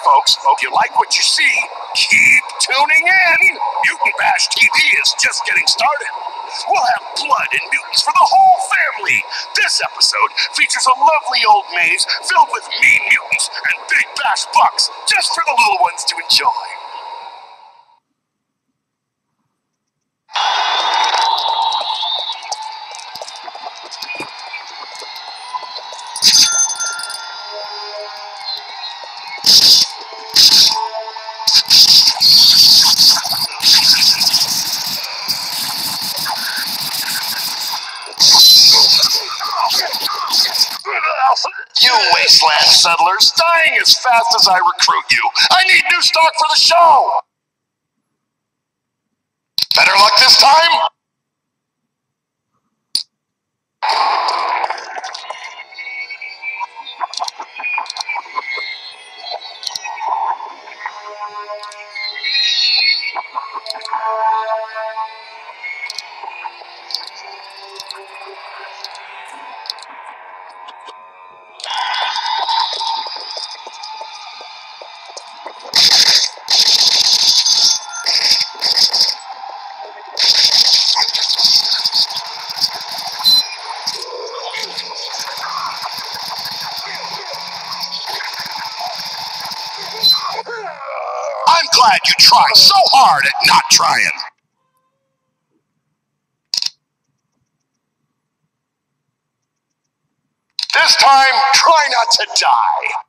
Folks, hope you like what you see. Keep tuning in. Mutant Bash TV is just getting started. We'll have blood and mutants for the whole family. This episode features a lovely old maze filled with mean mutants and big bash bucks just for the little ones to enjoy. You wasteland settlers, dying as fast as I recruit you. I need new stock for the show. Better luck this time? you glad you try so hard at not trying. This time, try not to die.